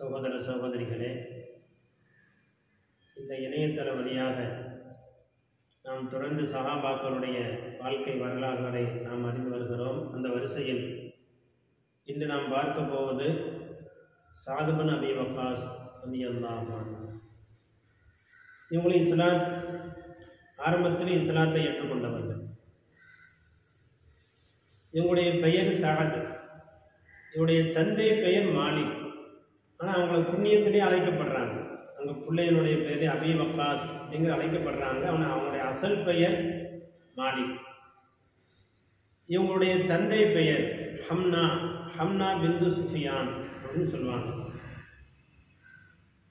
சகோதர சகோதரிகளே இந்த இணையதள வழியாக நாம் தொடர்ந்து சகாபாக்களுடைய வாழ்க்கை வரலாறுகளை நாம் அறிந்து வருகிறோம். அந்த வரிசையில் இன்று நாம் பார்க்க போவது சாதுபன் அபி வக்காஸ் அலி இவங்களும் இஸ்லாத் ஆரம்பத்தில் இஸ்லாத்தை ஏற்றுக்கொண்டவர்கள். இவங்களுடைய பெயர் சகத் இவருடைய தந்தை பெயர் மாலிக். ஆனால் அவங்களை புண்ணியத்திலே அழைக்கப்படுறாங்க. அங்கே பிள்ளையனுடைய பேர் அபி வக்காஸ் அப்படிங்கிற அழைக்கப்படுறாங்க. ஆனால் அவங்களுடைய அசல் பெயர் மாலிக். இவங்களுடைய தந்தை பெயர் ஹம்னா ஹம்னா பிந்து சுஃபியான் அப்படின்னு சொல்லுவாங்க.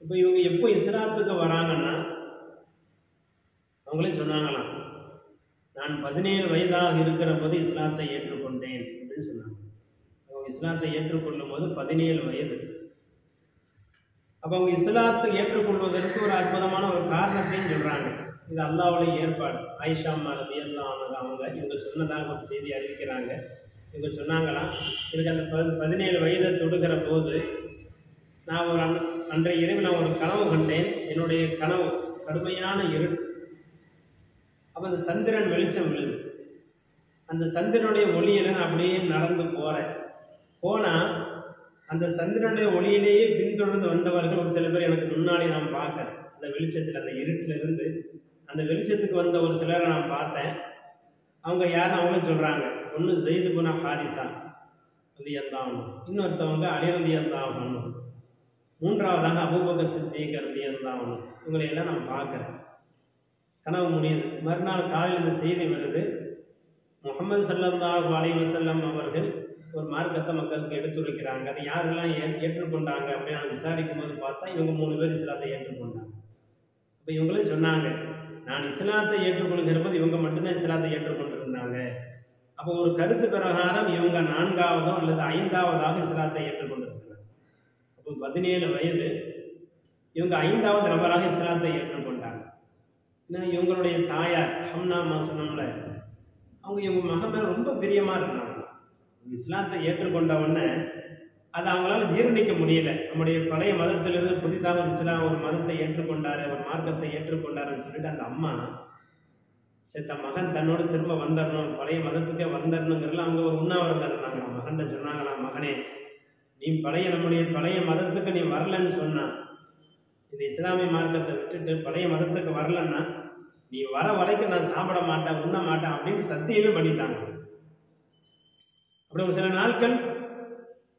இப்போ இவங்க எப்போ இஸ்லாத்துக்கு வராங்கன்னா அவங்களே சொன்னாங்களாம் நான் பதினேழு வயதாக இருக்கிற போது இஸ்லாத்தை ஏற்றுக்கொண்டேன் அப்படின்னு சொன்னாங்க. அவங்க இஸ்லாத்தை ஏற்றுக்கொள்ளும் போது பதினேழு வயது. அப்போ அவங்க இஸ்லாத்தை ஏற்றுக்கொள்வதற்கு ஒரு அற்புதமான ஒரு காரணத்தையும் சொல்கிறாங்க இது அல்லாவுடைய ஏற்பாடு. ஆயிஷா அம்மா ரதி எல்லாம் அவங்க இவங்க சொன்னதாக ஒரு செய்தி அறிவிக்கிறாங்க. இவங்க சொன்னாங்களாம் எனக்கு அந்த ப பதினேழு வயதை தொடுகிற போது நான் ஒரு அன் அன்றைய இரவு நான் ஒரு கனவு கண்டேன். என்னுடைய கனவு கடுமையான இருட்டு. அப்போ அந்த சந்திரன் வெளிச்சம் விழுது. அந்த சந்திரனுடைய ஒளியில் நான் அப்படியே நடந்து போகிறேன் போனால் அந்த சந்திரனுடைய ஒளியிலேயே பின்தொடர்ந்து வந்தவர்கள் ஒரு சில பேர் எனக்கு முன்னாடி நான் பார்க்குறேன். அந்த வெளிச்சத்தில் அந்த இருட்டில் இருந்து அந்த வெளிச்சத்துக்கு வந்த ஒரு சிலரை நான் பார்த்தேன். அவங்க யாருன்னு அவங்களும் சொல்கிறாங்க ஒன்று ஜெயிது புனா ஹாரிசா அது இன்னொருத்தவங்க அலிரதி எந்தாவணும் மூன்றாவதாக அபூபக்கர் சித்திக் அருதி இவங்களையெல்லாம் நான் பார்க்குறேன். கனவு முடியுது. மறுநாள் காலையில் இந்த செய்தி வருது. முகமது சல்லல்லாஹு அலைஹி வஸல்லம் அவர்கள் ஒரு மார்க்கத்தை மக்களுக்கு எடுத்துரைக்கிறாங்க. அதை யாரெல்லாம் ஏ ஏற்றுக்கொண்டாங்க அப்படின்னு நான் விசாரிக்கும் போது பார்த்தா இவங்க மூணு பேர் இஸ்லாத்தை ஏற்றுக்கொண்டாங்க. அப்போ இவங்களே சொன்னாங்க நான் இஸ்லாத்தை ஏற்றுக்கொள்கிற போது இவங்க மட்டும்தான் இஸ்லாத்தை ஏற்றுக்கொண்டிருந்தாங்க. அப்போ ஒரு கருத்து பிரகாரம் இவங்க நான்காவதோ அல்லது ஐந்தாவதாக இஸ்லாத்தை ஏற்றுக்கொண்டிருக்கிறாங்க. அப்போ பதினேழு வயது இவங்க ஐந்தாவது நபராக இஸ்லாத்தை ஏற்றுக்கொண்டாங்க. ஏன்னா இவங்களுடைய தாயார் ஹம்னாமா சொன்னோம்ல அவங்க இவங்க மகன் மேலே ரொம்ப பிரியமாக இருந்தாங்க. இஸ்லாத்தை ஏற்றுக்கொண்ட உடனே அதை அவங்களால ஜீரணிக்க முடியல. நம்முடைய பழைய மதத்திலிருந்து புதிதாக ஒரு இஸ்லாம் ஒரு மதத்தை ஏற்றுக்கொண்டாரு ஒரு மார்க்கத்தை ஏற்றுக்கொண்டாருன்னு சொல்லிட்டு அந்த அம்மா சரி தன் மகன் தன்னோட திரும்ப வந்துடணும் பழைய மதத்துக்கே வந்துடணுங்கிறதுல அவங்க ஒரு உண்ணாவிரதம் இருந்தாங்க மகன்கிட்ட சொன்னாங்களாம் மகனே நீ பழைய நம்முடைய பழைய மதத்துக்கு நீ வரலன்னு சொன்னான் இந்த இஸ்லாமிய மார்க்கத்தை விட்டுட்டு பழைய மதத்துக்கு வரலன்னா நீ வர வரைக்கும் நான் சாப்பிட மாட்டேன் உண்ண மாட்டேன் அப்படின்னு சத்தியமே பண்ணிட்டாங்க. அப்படி ஒரு சில நாட்கள்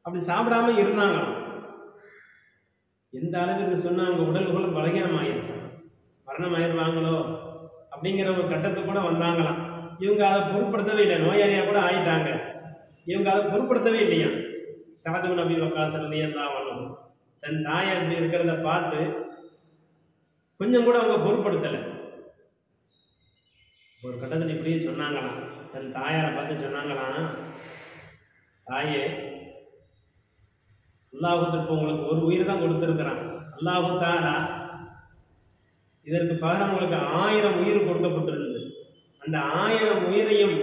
அப்படி சாப்பிடாம இருந்தாங்களாம். எந்த அளவிற்கு சொன்னால் அவங்க உடல்களும் பலகீனம் ஆயிடுச்சு மரணம் ஆயிடுவாங்களோ அப்படிங்கிற ஒரு கட்டத்துக்கு கூட வந்தாங்களாம். இவங்க அதை பொருட்படுத்தவே இல்லை நோயாளியாக கூட ஆயிட்டாங்க. இவங்க அதை பொருட்படுத்தவே இல்லையா? சாது நபி வக்காசரதியம் தான் தன் தாயார் இப்படி இருக்கிறத பார்த்து கொஞ்சம் கூட அவங்க பொருட்படுத்தலை. ஒரு கட்டத்தில் இப்படியே சொன்னாங்களாம். தன் தாயாரை பார்த்து சொன்னாங்களாம் தாயே அல்லாஹுத்திற்கு உங்களுக்கு ஒரு உயிர் தான் கொடுத்துருக்குறான். அல்லாஹு தானா இதற்கு பகரம் உங்களுக்கு ஆயிரம் உயிர் கொடுக்கப்பட்டிருந்தது. அந்த ஆயிரம் உயிரையும்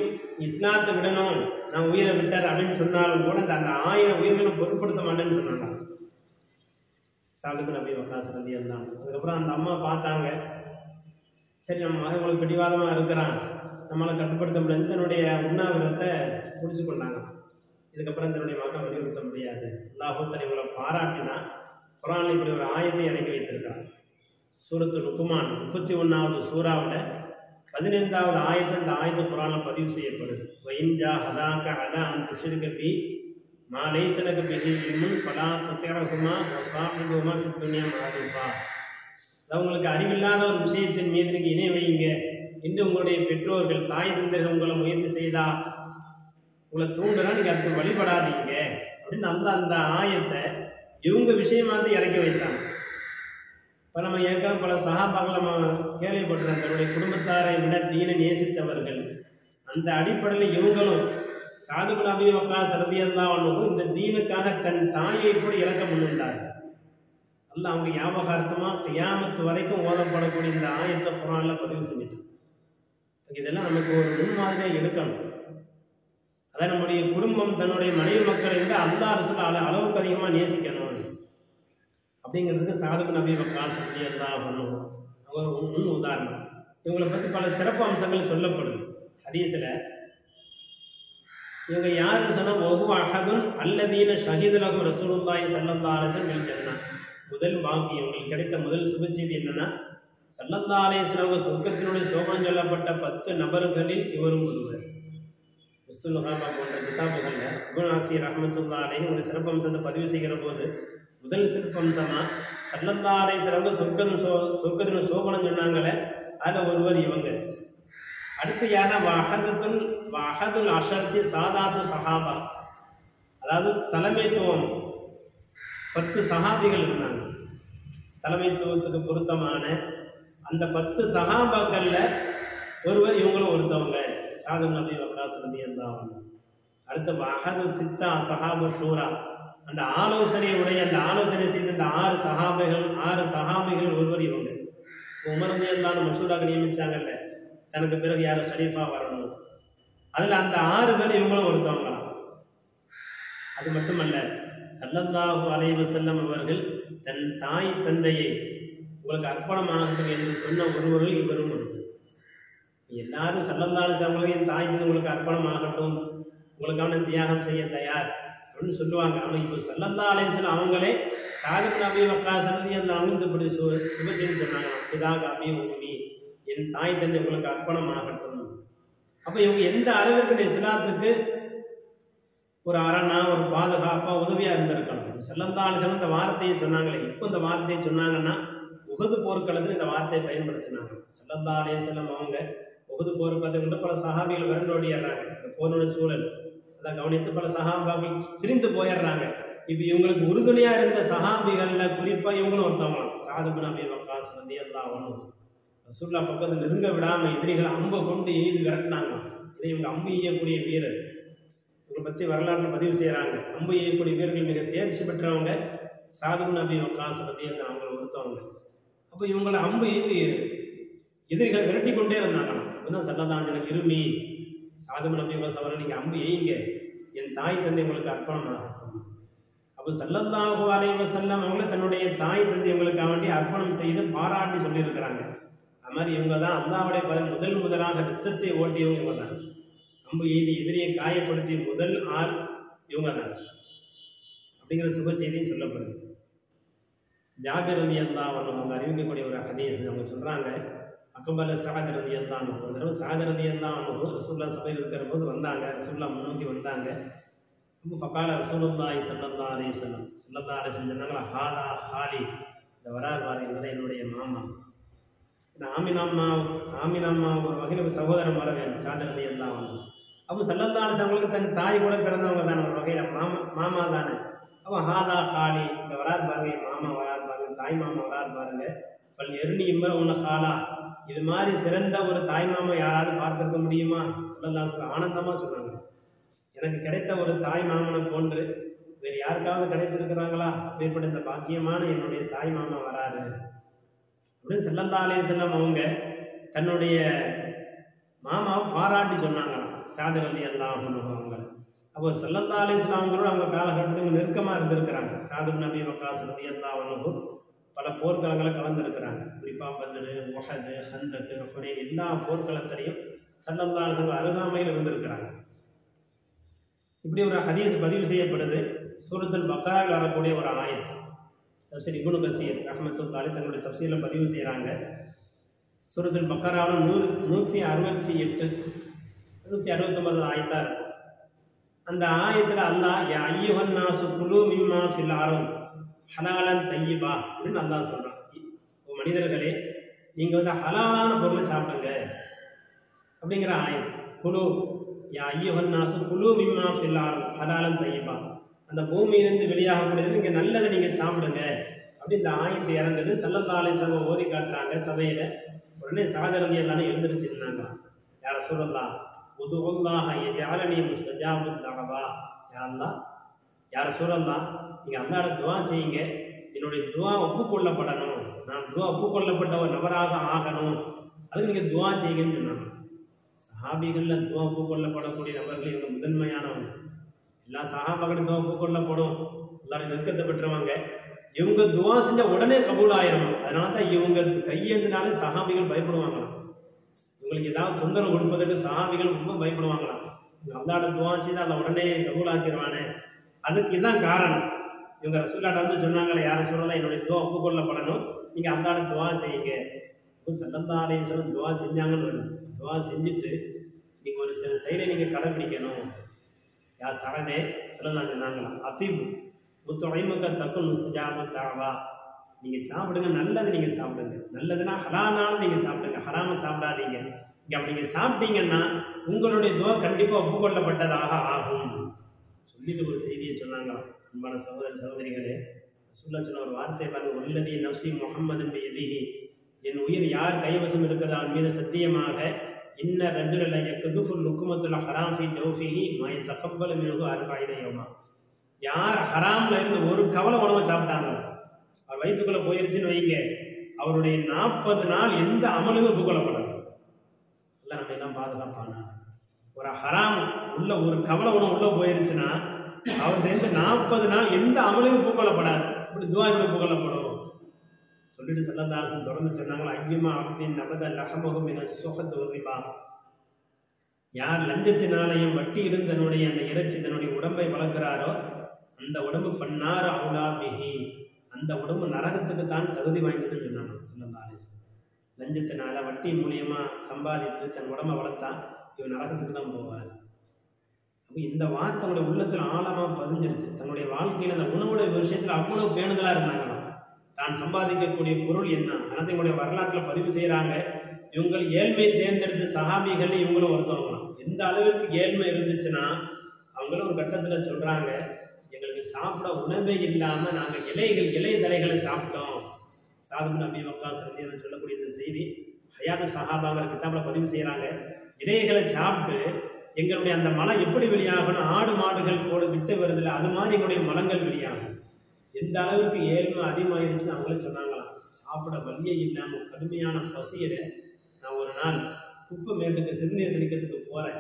இஸ்லாத்தை விடணும் நான் உயிரை விட்டார் அப்படின்னு சொன்னாலும் கூட அந்த அந்த ஆயிரம் உயிர்களும் பொருட்படுத்த மாட்டேன்னு சொன்னாங்க. சாதுக்கு நபி வக்காஸ் நம்பி இருந்தாங்க அதுக்கப்புறம் அந்த அம்மா பார்த்தாங்க சரி நம்ம மகன் இவ்வளோ பிடிவாதமாக இருக்கிறான். நம்மளை கட்டுப்படுத்த முடியாது தன்னுடைய உண்ணாவிரத்தை முடிச்சு கொண்டாங்க இதுக்கப்புறம் தன்னுடைய மகனை வலியுறுத்த முடியாது. அல்லாஹூ தன் இவங்களை பாராட்டினா குரான் இப்படி ஒரு ஆயத்தை இறக்கி வைத்திருக்கிறான் சூரத்து லுக்குமான் முப்பத்தி ஒன்றாவது சூறாவில் பதினைந்தாவது ஆயத்தை இந்த ஆயத்த குரானில் பதிவு செய்யப்படுது. வைஞ்சா ஹதாக்க அலா அந்த துஷிருக்க மா லைசனக பிஹி இல்முன் ஃபலா துத்திரகுமா வசாஹிபுமா ஃபி துன்யா அது உங்களுக்கு அறிவில்லாத ஒரு விஷயத்தின் மீது நீங்கள் இணை வையுங்க. இன்று உங்களுடைய பெற்றோர்கள் தாய் தந்தர்கள் உங்களை முயற்சி செய்தால் உங்களை தூண்டுனா நீங்கள் அதுக்கு வழிபடாதீங்க. அப்படின்னு அந்த அந்த ஆயத்தை இவங்க விஷயமாத்து இறக்கி வைத்தாங்க இப்போ நம்ம ஏற்கனவே பல சகாபாக்கள் நம்ம கேள்விப்பட்டிருக்கோம். தன்னுடைய குடும்பத்தாரை விட தீன நேசித்தவர்கள். அந்த அடிப்படையில் இவங்களும் சாதுபுல் அபி மக்கா சரதியந்தாவனும் இந்த தீனுக்காக தன் தாயை கூட இழக்க முன்னுண்டார்கள் அல்ல அவங்க ஞாபகார்த்தமாக கியாமத்து வரைக்கும் ஓதப்படக்கூடிய இந்த ஆயத்தை குரானில் பதிவு செஞ்சுட்டான். இதெல்லாம் நமக்கு ஒரு முன்மாதிரியாக எடுக்கணும். அதான் நம்முடைய குடும்பம் தன்னுடைய மனைவி மக்களை விட அந்த அரசுல அள அளவுக்கு அதிகமாக நேசிக்கணும். அப்படிங்கிறதுக்கு சாதக நபி மக்கள் சத்தியம் தான் அவங்க முன் உதாரணம். இவங்களை பற்றி பல சிறப்பு அம்சங்கள் சொல்லப்படுது. ஹதீஸில் இவங்க யாருன்னு சொன்னால் ஒகு அகதும் அல்லதீன ஷஹீதுலகம் ரசூலுல்லாஹி சல்லந்தாலேசன் அலிசன் முதல் வாக்கு இவங்களுக்கு கிடைத்த முதல் சுப செய்தி சல்லந்தாலேசன் அவங்க சொர்க்கத்தினுடைய சோகம் சொல்லப்பட்ட பத்து நபர்களில் இவரும் ஒருவர். முஸ்துல் நகாபா போன்ற கிதாபுகளில் இபுன் ஆசிர் ரஹமத்துல்லா அலை ஒரு சிறப்பம்சத்தை பதிவு செய்கிற போது முதல் சிறப்பம்சமாக சல்லல்லா சிறந்த சொர்க்கம் சோ சொர்க்கத்தின் சோபனம் சொன்னாங்களே அதில் ஒருவர் இவங்க. அடுத்து யாரா வஹதத்துல் வஹதுல் அஷர்த்தி சாதாத்து சஹாபா. அதாவது தலைமைத்துவம். பத்து சஹாபிகள் இருந்தாங்க. தலைமைத்துவத்துக்கு பொருத்தமான அந்த பத்து சகாபாக்களில் ஒருவர் இவங்களும் ஒருத்தவங்க. சாதம் நபி வக்காஸ் நபி இருந்தாங்க அடுத்து மகது சித்தா சகாபு ஷூரா. அந்த ஆலோசனை உடைய அந்த ஆலோசனை செய்த அந்த ஆறு சஹாபிகள் ஆறு சஹாபிகள் ஒருவர் இவங்க. உமரந்து இருந்தாலும் மசூராக நியமிச்சாங்கல்ல. தனக்கு பிறகு யாரும் ஷரீஃபா வரணும். அதில் அந்த ஆறு பேர் இவங்களும் ஒருத்தவங்களாம். அது மட்டுமல்ல சல்லல்லாஹு அலைஹி செல்லம் அவர்கள் தன் தாய் தந்தையை உங்களுக்கு அர்ப்பணமாகட்டும் என்று சொன்ன ஒருவர்கள் இவரும் ஒருவர். எல்லாரும் சல்லல்லாஹு அவங்களையும் என் தாய்க்கு உங்களுக்கு அர்ப்பணமாகட்டும் உங்களுக்கான தியாகம் செய்ய தயார் அப்படின்னு சொல்லுவாங்க. ஆனால் இப்போ சல்லல்லா அவங்களே சாதிப் நபி மக்கா சரதி அந்த அவங்க இப்படி சு சுபச்செய்தி சொன்னாங்க. பிதா காபி உமி என் தாய் தந்தை உங்களுக்கு அர்ப்பணமாகட்டும் அப்போ இவங்க எந்த அளவிற்கு இந்த இஸ்லாத்துக்கு ஒரு அரணா ஒரு பாதுகாப்பாக உதவியாக இருந்திருக்கணும்? செல்லந்தாலும் இந்த வார்த்தையை சொன்னாங்களே இப்போ இந்த வார்த்தையை சொன்னாங்கன்னா உகது போர்க்களத்தில் இந்த வார்த்தையை பயன்படுத்தினாங்க. செல்லந்தாலயம் செல்லம் அவங்க உகது போர் கொண்டு பல சகாபிகள் விரண்டோடிடுறாங்க இந்த போருடைய சூழல். அதை கவனித்து பல சகாபாக்கள் பிரிந்து போயிடுறாங்க. இப்போ இவங்களுக்கு உறுதுணையாக இருந்த சகாபிகள்ல குறிப்பாக இவங்களும் ஒருத்தவங்களாம். சாதுபு நபி வக்காஸ் வந்து அவனும் ரசூல்லா பக்கத்தில் நெருங்க விடாமல் எதிரிகளை அம்பை கொண்டு எய்து விரட்டினாங்க. இதை இவங்க அம்பு இயக்கக்கூடிய வீரர். இவங்களை பற்றி வரலாற்றில் பதிவு செய்கிறாங்க அம்பு இயக்கக்கூடிய வீரர்கள் மிக தேர்ச்சி பெற்றவங்க சாதுபு நபி வக்காஸ் நந்தியல்லா அவங்க ஒருத்தவங்க. அப்போ இவங்களை அம்பு எய்து எதிரிகளை விரட்டி கொண்டே இருந்தாங்களாம். அப்படிதான் சல்லதான் எனக்கு இருமி சாது நபி வக்காஸ் நீங்கள் அம்பு ஏய்ங்க. என் தாய் தந்தை உங்களுக்கு அர்ப்பணமாகட்டும் அப்போ சல்லல்லாஹு அலைஹி செல்லம் அவங்கள தன்னுடைய தாய் தந்தை இவங்களுக்காக வேண்டி அர்ப்பணம் செய்து பாராட்டி சொல்லியிருக்கிறாங்க. அது மாதிரி இவங்க தான் அல்லாவுடைய பதில் முதல் முதலாக ரத்தத்தை ஓட்டியவங்க இவங்க தான். அம்பு எய்தி எதிரியை காயப்படுத்திய முதல் ஆள் இவங்க தான். அப்படிங்கிற சுப செய்தியும் சொல்லப்படுது. ஜாபிர் ரதி அல்லாஹ் அவங்க அறிவிக்கக்கூடிய ஒரு ஹதீஸ் அவங்க சொல்கிறாங்க அக்கபல சாகர் தான் அல்லாஹ் ஒரு தடவை சாகர் தான் ரசூல்லா சபையில் இருக்கிற போது வந்தாங்க. ரசூல்லா முன்னோக்கி வந்தாங்க. ரொம்ப ஃபக்கால ரசூலுல்லாஹி சல்லல்லா அலைஹி வஸல்லம். சல்லல்லா அலைஹி சொன்னாங்களா ஹாதா ஹாலி. இந்த வரார் பாருங்க என்னுடைய மாமா. இந்த ஆமினாம்மா ஆமினாம்மா ஒரு வகையில் சகோதரன் வர வேண்டும் சாதனத்தை தான் அவங்க அப்போ சல்லல்லா அலிஸ் அவங்களுக்கு தன் தாய் கூட பிறந்தவங்க தானே ஒரு வகையில் மாமா மாமா தானே. அப்போ ஹாதா ஹாலி. இந்த வரார் பாருங்க மாமா வரார் பாருங்க தாய் மாமா வரார் பாருங்க. பல் எருணி இம்பரம் ஒன்று ஹாலா. இது மாதிரி சிறந்த ஒரு தாய்மாமா யாராவது பார்த்துருக்க முடியுமா? சொல்லலாம் சொல்ல ஆனந்தமாக சொன்னாங்க. எனக்கு கிடைத்த ஒரு தாய் மாமனை போன்று வேறு யாருக்காவது கிடைத்திருக்கிறாங்களா? மேற்பட்ட இந்த பாக்கியமான என்னுடைய தாய் மாமா வராரு. அப்படின்னு செல்லந்தா செல்லம் அவங்க தன்னுடைய மாமாவை பாராட்டி சொன்னாங்களாம். சாதிரதி எல்லாம் அவங்க அப்போ செல்லந்தா அலிஸ்லாம் அவங்களோட அவங்க காலகட்டத்தில் நெருக்கமாக இருந்திருக்கிறாங்க. சாது நபி வக்காஸ் ரதி அல்லா அவனுக்கும் பல போர்க்களங்களை கலந்துருக்கிறாங்க. குறிப்பாக பத்ரு முஹது ஹந்தக்கு ஹுனைன் எல்லா போர்க்களத்திலையும் சல்லல்லா அருகாமையில் இருந்திருக்கிறாங்க. இப்படி ஒரு ஹதீஸ் பதிவு செய்யப்படுது. சூரத்தில் பக்கராவில் வரக்கூடிய ஒரு ஆயத்து தப்சீர் இபுனு கசீர் ரஹமத்துல்லாலி தங்களுடைய தப்சீரில் பதிவு செய்கிறாங்க சூரத்தில் பக்கராவில் நூறு நூற்றி அறுபத்தி எட்டு நூற்றி அறுபத்தொம்பது ஆயத்தாக இருக்கும். அந்த ஆயத்தில் அல்லாஹ் ஐயோன் நாசு குழு மிம்மா ஃபில் ஆரம் ஹலாலன் தையீபா அப்படின்னு நல்லா சொல்கிறான் மனிதர்களே நீங்கள் வந்து ஹலாலான பொருளை சாப்பிடுங்க. அப்படிங்கிற ஆயம் குழு யா ஐயுஹன் நாசு குழு மிம்மா ஃபில் ஹலாலன் தையிபா அந்த பூமியிலிருந்து வெளியாகக்கூடியது நீங்கள் நல்லதை நீங்கள் சாப்பிடுங்க. அப்படி இந்த ஆயத்தை இறங்குது. செல்லந்தாலை சங்க ஓதி காட்டுறாங்க சபையில். உடனே சாதரதியை தானே எழுந்திருச்சுருந்தாங்க யார சொல்லலாம் உதுகுல்லாக யாரணி முஸ்தஜாபு தகவா யாரெல்லாம் யார சொல்லலாம் நீங்கள் அல்லாட துவா செய்யுங்க. என்னுடைய துவா ஒப்புக்கொள்ளப்படணும். நான் துவா ஒப்புக்கொள்ளப்பட்ட ஒரு நபராக ஆகணும். அதுக்கு நீங்கள் துவா செய்யுங்கன்னு சொன்னாங்க. சஹாபிகளில் துவா ஒப்புக்கொள்ளப்படக்கூடிய நபர்கள் இவங்க முதன்மையானவங்க. எல்லா சஹாபகளும் துவா ஒப்புக்கொள்ளப்படும். எல்லாரும் நெருக்கத்தை பெற்றுவாங்க. இவங்க துவா செஞ்ச உடனே கபூல் ஆயிரும் அதனால தான் இவங்க கையேந்தினாலே சஹாபிகள் பயப்படுவாங்களாம். இவங்களுக்கு ஏதாவது தொந்தரவு கொடுப்பதற்கு சஹாபிகள் ரொம்ப பயப்படுவாங்களாம். இவங்க அல்லாட துவா செய்து அதை உடனே கபூல் ஆக்கிடுவானே அதுக்கு இதுதான் காரணம். இவங்க ரசூல்லாட்ட வந்து சொன்னாங்களே யாரை சொல்லலாம் என்னுடைய துவா ஒப்புக்கொள்ளப்படணும். நீங்கள் அந்தாட துவா செய்யுங்க. இப்போ துவா செஞ்சாங்கன்னு வருது. துவா செஞ்சுட்டு நீங்கள் ஒரு சில செயலை நீங்கள் கடைப்பிடிக்கணும் யார் சரதே சொல்லலாம் சொன்னாங்களாம் அத்தீபு. முத்துழைமுக தக்கு முஸ்ஜாபு தாவா நீங்கள் சாப்பிடுங்க நல்லது நீங்கள் சாப்பிடுங்க. நல்லதுன்னா ஹலானாலும் நீங்கள் சாப்பிடுங்க. ஹராம சாப்பிடாதீங்க. இங்கே அப்படி நீங்கள் சாப்பிட்டீங்கன்னா உங்களுடைய துவா கண்டிப்பாக ஒப்புக்கொள்ளப்பட்டதாக ஆகும். சொல்லிட்டு ஒரு செய்தியை சொன்னாங்களாம் அன்பான சகோதர சகோதரிகளே சொல்ல சொன்ன ஒரு வார்த்தை பாருங்க. உள்ளதி நப்சி முகம்மது எதிகி என் உயிர் யார் கைவசம் இருக்கிறதோ அவன் மீது சத்தியமாக இன்ன ரஜுல எக்குதுஃபுல் லுக்குமத்துல ஹராம் ஃபி ஜௌஃபிஹி மை தக்கப்பல் மினுகு அருபாயினையோமா யார் ஹராமில் இருந்து ஒரு கவலை உணவை சாப்பிட்டாங்க அவர் வயிற்றுக்குள்ளே போயிருச்சுன்னு வைங்க. அவருடைய நாற்பது நாள் எந்த அமலுமே புகழப்படாது எல்லாம் நம்ம எல்லாம் பாதுகாப்பானா ஒரு ஹராம் உள்ள ஒரு கவலை உணவு உள்ளே போயிருச்சுன்னா அவர்கிட்ட நாற்பது நாள் எந்த அமலையும் பூக்கொள்ளப்படாது. இப்படி துவா இப்படி பூக்கொள்ளப்படும். சொல்லிட்டு செல்லந்தாரசன் தொடர்ந்து சொன்னாங்களா ஐயமா அப்தின் நபத லஹமகம் என சுகத்து உரிபா யார் லஞ்சத்தினாலையும் வட்டி இருந்தனுடைய தன்னுடைய அந்த இறைச்சி தன்னுடைய உடம்பை வளர்க்கிறாரோ அந்த உடம்பு பண்ணார் அவுலா பிஹி. அந்த உடம்பு நரகத்துக்கு தான் தகுதி வாய்ந்ததுன்னு சொன்னாங்க செல்லந்தாரசன் லஞ்சத்தினால வட்டி மூலியமாக சம்பாதித்து தன் உடம்பை வளர்த்தா இவன் நரகத்துக்கு தான் போவார் அப்போ இந்த வார்த்தை அவங்களுடைய உள்ளத்தில் ஆழமாக பதிஞ்சிருச்சு. தன்னுடைய வாழ்க்கையில் அந்த உணவுடைய விஷயத்தில் அவ்வளோ பேணுதலாக இருந்தாங்களாம் தான் சம்பாதிக்கக்கூடிய பொருள் என்ன? அதனால வரலாற்றில் பதிவு செய்கிறாங்க இவங்கள் ஏழ்மையை தேர்ந்தெடுத்த சகாபிகள் இவங்களும் ஒருத்தவங்களாம். எந்த அளவிற்கு ஏழ்மை இருந்துச்சுன்னா அவங்களும் ஒரு கட்டத்தில் சொல்கிறாங்க எங்களுக்கு சாப்பிட உணவே இல்லாமல் நாங்கள் இலைகள் இலை தலைகளை சாப்பிட்டோம். சாதுபு நபி மக்கா சந்தியன்னு சொல்லக்கூடிய இந்த செய்தி ஹயாத்து சஹாபாங்கிற கிதாபில் பதிவு செய்கிறாங்க இலைகளை சாப்பிட்டு எங்களுடைய அந்த மலம் எப்படி வெளியாகணும் ஆடு மாடுகள் போடு விட்டு வருதில்ல அது மாதிரி எங்களுடைய மலங்கள் வெளியாகும். எந்த அளவுக்கு ஏழ்மை அதிகமாயிருச்சுன்னு அவங்களே சொன்னாங்களாம் சாப்பிட வழியே இல்லாமல் கடுமையான பசியில நான் ஒரு நாள் குப்பை மேட்டுக்கு சிறுநீர் கழிக்கிறதுக்கு போகிறேன்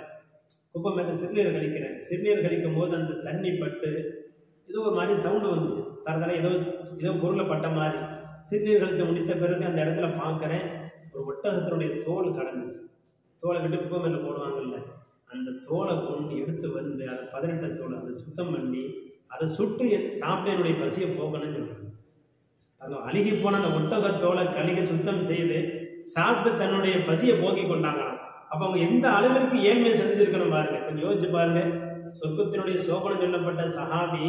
குப்பை மேட்டு சிறுநீர் கழிக்கிறேன் சிறுநீர் கழிக்கும் போது அந்த தண்ணி பட்டு ஏதோ ஒரு மாதிரி சவுண்டு வந்துச்சு. தரதர ஏதோ ஏதோ பொருளை பட்ட மாதிரி. சிறுநீர் கழித்து முடித்த பிறகு அந்த இடத்துல பார்க்குறேன் ஒரு ஒட்டகத்தினுடைய தோல் கடந்துச்சு. தோலை விட்டு குப்பை மேலே போடுவாங்கல்ல அந்த தோலை கொண்டு எடுத்து வந்து அதை பதினெட்டு தோலை அதை சுத்தம் பண்ணி அதை சுட்டு என் சாப்பிட்டு என்னுடைய பசியை போக்கணும்னு சொல்கிறாங்க அது அழுகி போன அந்த தோலை கழுகி சுத்தம் செய்து சாப்பிட்டு தன்னுடைய பசியை போக்கி கொண்டாங்களாம். அப்போ அவங்க எந்த அளவிற்கு ஏழ்மையை செஞ்சிருக்கணும் பாருங்க. கொஞ்சம் யோசிச்சு பாருங்க. சொர்க்கத்தினுடைய சோகனம் சொல்லப்பட்ட சஹாபி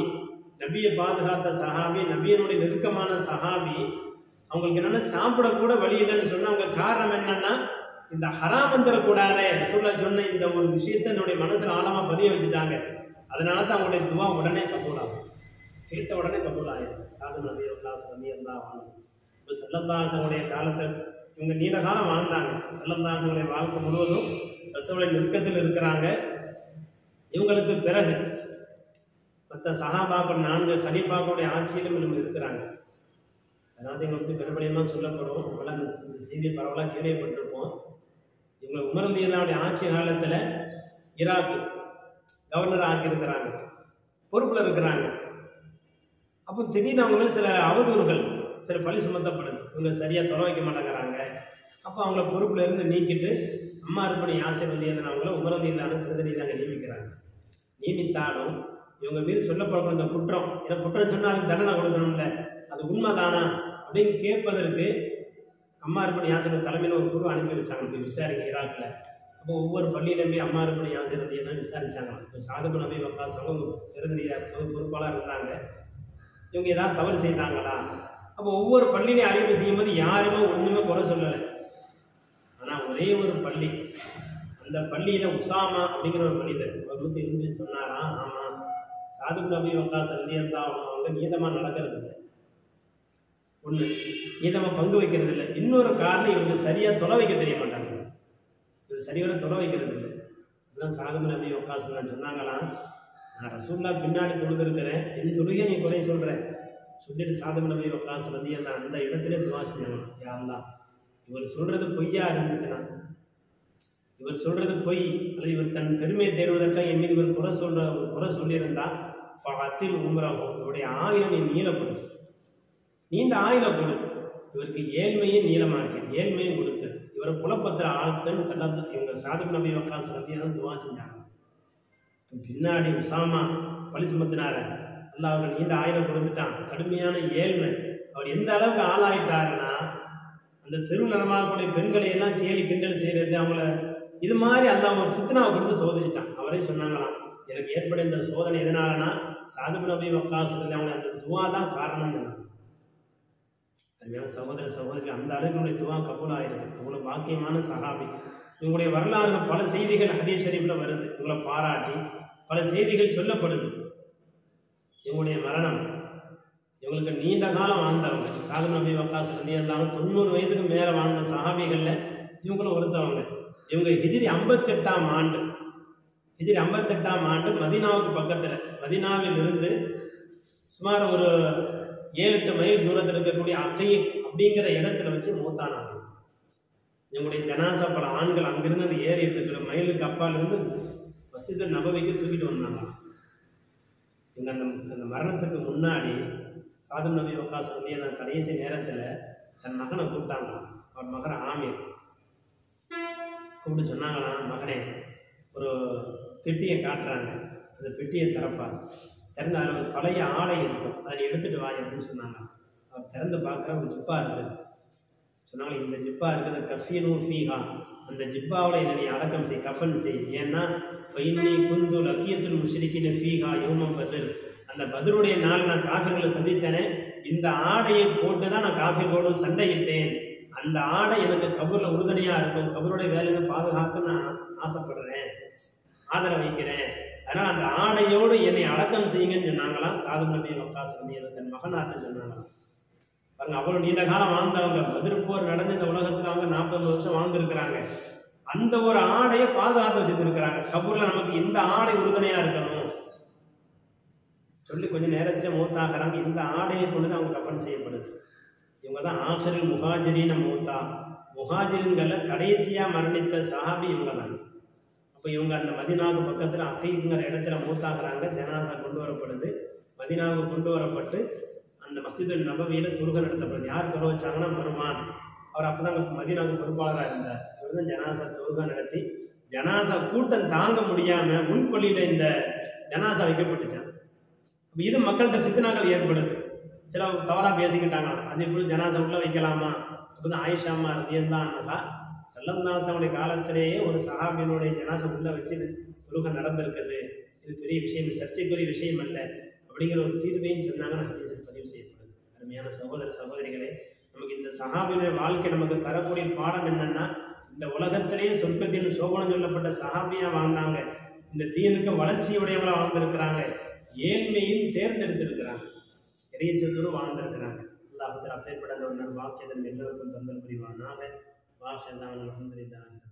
நபியை பாதுகாத்த சஹாபி நபியனுடைய நெருக்கமான சஹாபி அவங்களுக்கு என்னென்னா சாப்பிடக்கூட வழி இல்லைன்னு சொன்னால் அவங்க காரணம் என்னன்னா இந்த ஹராம் கூடாதே சொல்ல சொன்ன இந்த ஒரு விஷயத்த என்னுடைய மனசில் ஆழமாக பதிய வச்சுட்டாங்க. அதனால தான் அவங்களுடைய துவா உடனே கபூலாகும் கேட்ட உடனே கபூலாயிரும் சாது நபி அல்லாஸ் நபி அல்லா இப்போ செல்லந்தாசனுடைய காலத்தில் இவங்க நீண்ட காலம் வாழ்ந்தாங்க. செல்லந்தாசனுடைய வாழ்க்கை முழுவதும் ரசோடைய நெருக்கத்தில் இருக்கிறாங்க. இவங்களுக்கு பிறகு மற்ற சஹாபாக்கள் நான்கு ஹலீஃபாக்களுடைய ஆட்சியிலும் இவங்க இருக்கிறாங்க. அதனால இவங்களுக்கு பெரும்படியமாக சொல்லப்படும். நம்மளால் அந்த இந்த செய்தியை பரவலாக கேள்விப்பட்டிருப்போம். இவங்களை உமரந்தியனுடைய ஆட்சி காலத்தில் ஈராக்கு கவர்னர் ஆக்கியிருக்கிறாங்க. பொறுப்பில் இருக்கிறாங்க. அப்போ திடீர்னு அவங்க சில அவதூறுகள் சில பழி சுமத்தப்படுது. இவங்க சரியாக தொலை வைக்க மாட்டேங்கிறாங்க. அப்போ அவங்கள பொறுப்பில் இருந்து நீக்கிட்டு அம்மா இருப்பணி ஆசை வந்தியன் அவங்கள உமரந்தியிலான பிரதிநிதியாக நியமிக்கிறாங்க. நியமித்தாலும் இவங்க மீது சொல்லப்படக்கூடிய இந்த குற்றம் ஏன்னா குற்றம் சொன்னால் அதுக்கு தண்டனை கொடுக்கணும்ல. அது உண்மைதானா? அப்படின்னு கேட்பதற்கு அம்மா இருப்பணி யாசன தலைமையில் ஒரு குழு அனுப்பி வச்சாங்க. போய் விசாரிங்க ஈராக்கில் அப்போ ஒவ்வொரு பள்ளியிலுமே அம்மா இருப்பணி யாசனத்தையே தான் விசாரித்தாங்க இப்போ சாதுபு நபி மக்கா அவங்க பிரதிநிதியாக பொது பொறுப்பாளர் இருந்தாங்க. இவங்க ஏதாவது தவறு செய்தாங்களா? அப்போ ஒவ்வொரு பள்ளியிலையும் அறிவு செய்யும்போது யாருமே ஒன்றுமே குறை சொல்லலை. ஆனால் ஒரே ஒரு பள்ளி. அந்த பள்ளியில் உசாமா அப்படிங்கிற ஒரு மனிதர். அவர் வந்து இருந்து சொன்னாராம் ஆமாம் சாதுபு நபி மக்கா இருந்தால் அவங்க நீதமாக நடக்கிறது இல்லை. ஒன்று நீதமாக பங்கு வைக்கிறது இல்லை. இன்னொரு காரணம் இவங்க சரியாக தொலை வைக்க தெரிய மாட்டாங்க. இவர் சரியான தொலை வைக்கிறது இல்லை. இதுதான் சாதுப் நபி வக்காஸ் சொன்னாங்களாம் நான் ரசூல்லா பின்னாடி தொழுதுருக்கிறேன். என் தொழுகை நீ குறைய சொல்கிறேன் சொல்லிட்டு சாதம் நபி வக்காஸ் வந்து அந்த அந்த இடத்துல துவா செஞ்சாங்க. யாரெல்லாம் இவர் சொல்கிறது பொய்யா இருந்துச்சுன்னா? இவர் சொல்கிறது பொய். அல்லது இவர் தன் பெருமையை தேடுவதற்காக என் மீது இவர் குறை சொல்ற குறை சொல்லியிருந்தால் அத்தில் உமராகும் இவருடைய ஆயுதம் நீ நீளப்படு நீண்ட ஆயுள கொடு. இவருக்கு ஏழ்மையை நீளமாக்கியது. ஏழ்மையும் கொடுத்து இவரை குழப்பத்தில் ஆழ்த்துன்னு செல்ல இவங்க சாதுப் நபி வக்காஸ் ரத்தியான துவா செஞ்சாங்க. பின்னாடி உசாமா பழி சுமத்தினார. அல்ல அவர்கள் நீண்ட ஆயுதம் கொடுத்துட்டான். கடுமையான ஏழ்மை. அவர் எந்த அளவுக்கு ஆளாயிட்டாருன்னா அந்த தெருவில் பெண்களை எல்லாம் கேலி கிண்டல் செய்கிறது அவங்கள இது மாதிரி அல்ல ஒரு சுத்தனாவை கொடுத்து சோதிச்சிட்டான். அவரே சொன்னாங்களாம் எனக்கு ஏற்பட இந்த சோதனை எதனாலனா சாதுபு நபி வக்காசத்தில் அவங்க அந்த துவா தான் காரணம் சொன்னாங்க. அதுமாதிரி சகோதர சகோதரி அந்த அளவுக்கு துவா கபூலாக இருக்குது அவ்வளோ பாக்கியமான சஹாபி. இவங்களுடைய வரலாறு பல செய்திகள் ஹதீப் ஷரீஃபில் வருது. இவங்களை பாராட்டி பல செய்திகள் சொல்லப்படுது. இவங்களுடைய மரணம் இவங்களுக்கு நீண்ட காலம் வாழ்ந்தவங்க. சாது நபி வக்காஸ் இருந்தாலும் தொண்ணூறு வயதுக்கு மேலே வாழ்ந்த சஹாபிகளில் இவங்களும் ஒருத்தவங்க. இவங்க ஹிஜிரி ஐம்பத்தெட்டாம் ஆண்டு. ஹிஜிரி ஐம்பத்தெட்டாம் ஆண்டு மதினாவுக்கு பக்கத்தில் மதினாவில் இருந்து சுமார் ஒரு ஏழு எட்டு மைல் தூரத்தில் இருக்கக்கூடிய அக்கை அப்படிங்கிற இடத்துல வச்சு மூத்தானாங்க. எங்களுடைய ஜனாசா பல ஆண்கள் அங்கிருந்து அந்த ஏறி இருக்கிற மைலுக்கு அப்பால் இருந்து மஸ்ஜித் திருப்பிட்டு வந்தாங்க. இந்த அந்த அந்த மரணத்துக்கு முன்னாடி சாதம் நபி வக்காஸ் வந்து அந்த கடைசி நேரத்தில் தன் மகனை கூப்பிட்டாங்களாம் அவர் மகன் ஆமீர். கூப்பிட்டு சொன்னாங்களாம் மகனே ஒரு பெட்டியை காட்டுறாங்க. அந்த பெட்டியை திறப்பா. திறந்து அதில் ஒரு பழைய ஆடை இருக்கும். அதை எடுத்துகிட்டு வா அப்படின்னு சொன்னாங்க. அவர் திறந்து பார்க்குற ஒரு ஜிப்பா இருக்குது சொன்னாங்க இந்த ஜிப்பா இருக்குது கஃபீனு ஃபீஹா. அந்த ஜிப்பாவில் என்னை நீ அடக்கம் செய் கஃபன் செய். ஏன்னா ஃபைனி குந்து லக்கியத்துல் முஷ்ரிக்கின ஃபீஹா யோமம் பதில் அந்த பதிலுடைய நாள் நான் காஃபிர்களை சந்தித்தேனே. இந்த ஆடையை போட்டு தான் நான் காஃபிர்களோடு சண்டையிட்டேன். அந்த ஆடை எனக்கு கபூரில் உறுதுணையாக இருக்கும். கபருடைய வேலையை பாதுகாக்க நான் ஆசைப்படுறேன். ஆதரவு வைக்கிறேன். அதனால் அந்த ஆடையோடு என்னை அடக்கம் செய்யுங்கன்னு சொன்னாங்களாம். சாது நபி வக்காஸ் தன் மகனார்னு சொன்னாங்களாம். பாருங்க அவ்வளோ நீண்ட காலம் வாழ்ந்தவங்க பதில் நடந்து இந்த உலகத்தில் அவங்க நாற்பது வருஷம் வாழ்ந்துருக்கிறாங்க. அந்த ஒரு ஆடையை பாதுகாத்து வச்சுருக்கிறாங்க கபூரில் நமக்கு இந்த ஆடை உறுதுணையாக இருக்கணும். சொல்லி கொஞ்சம் நேரத்தில் மூத்தாகிறாங்க. இந்த ஆடையை கொண்டு தான் அவங்க கப்பன் செய்யப்படுது. இவங்க தான் ஆசரில் முஹாஜிரின மூத்தா. முஹாஜிரின்களில் கடைசியாக மரணித்த சஹாபி இவங்க தான் அப்போ இவங்க அந்த மதினாவுக்கு பக்கத்தில் அக்கைங்கிற இடத்துல மூத்தாகிறாங்க ஜனாசா கொண்டு வரப்படுது. மதினாவுக்கு கொண்டு வரப்பட்டு அந்த மஸ்ஜிது நபவியில் துருகம் நடத்தப்படுது. யார் தொலை வச்சாங்கன்னா மருமான் அவர் அப்போ தான் மதினாவுக்கு பொறுப்பாளராக இருந்தார். இவர் தான் ஜனாசா துருகம் நடத்தி ஜனாசா கூட்டம் தாங்க முடியாமல் முன்பள்ளியில் இந்த ஜனாசா வைக்கப்பட்டுச்சான். அப்போ இது மக்கள்கிட்ட சித்தனாக்கள் ஏற்படுது. சில தவறாக பேசிக்கிட்டாங்களாம். அதே போல் ஜனாசா உள்ளே வைக்கலாமா? அப்போ தான் ஆயிஷாமா இருந்தான்னாக்கா செல்லந்தாசனுடைய காலத்திலேயே ஒரு சஹாபியனுடைய ஜனாசம் உள்ள வச்சு தொழுகை நடந்திருக்குது. இது பெரிய விஷயம் சர்ச்சைக்குரிய விஷயம் அல்ல. அப்படிங்கிற ஒரு தீர்வையும் சொன்னாங்கன்னு ஹதீஸில் பதிவு செய்யப்படுது. அருமையான சகோதர சகோதரிகளே நமக்கு இந்த சஹாபியுடைய வாழ்க்கை நமக்கு தரக்கூடிய பாடம் என்னன்னா இந்த உலகத்திலேயே சொர்க்கத்தின் சோபனம் சொல்லப்பட்ட சஹாபியாக வாழ்ந்தாங்க. இந்த தீனுக்கு வளர்ச்சியுடையவளாக வாழ்ந்திருக்கிறாங்க. ஏழ்மையும் தேர்ந்தெடுத்திருக்கிறாங்க. இறையச்சத்தோடு வாழ்ந்திருக்கிறாங்க. அல்லாஹத்தில் அப்பேற்பட்ட அந்த ஒரு நல் வாக்கியதன் எல்லோருக்கும் தந்தல் புரிவானாக. வாசதான் அலமதுல்லாஹி